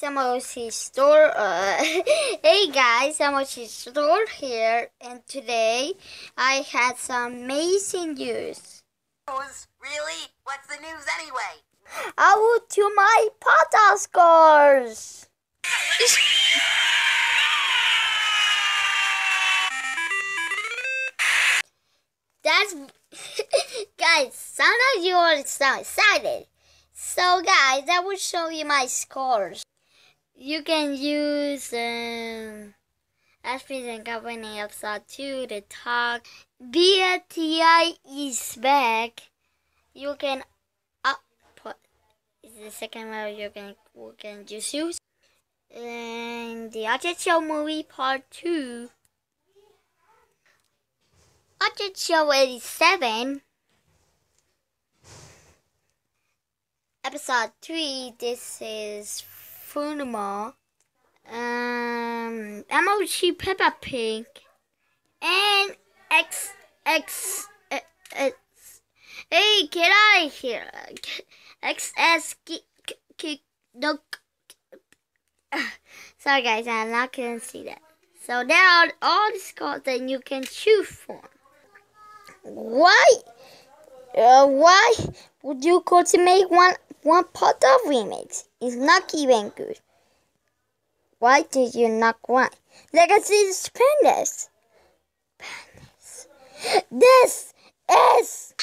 Samochi Store. Uh, hey guys, Samochi Store here, and today I had some amazing news. News? Really? What's the news anyway? I will do my Sparta scores. That's guys. Some of you are so excited. So guys, I will show you my scores. You can use um, Ask Frisk and Company episode 2 to talk. BFDI is back. You can output. Is the second one you can you can just use. And the Object Show movie part 2. Object Show 87. Episode 3. This is Funima. Um, MLG Peppa Pig. And X, X, X, X Hey, get out of here. XS, no. Sorry guys, I'm not gonna see that. So there are all the scores that you can choose from. Why? Uh, why would you go to make one one part of remix? is not even good. Why did you not want Legacy Spenders? This is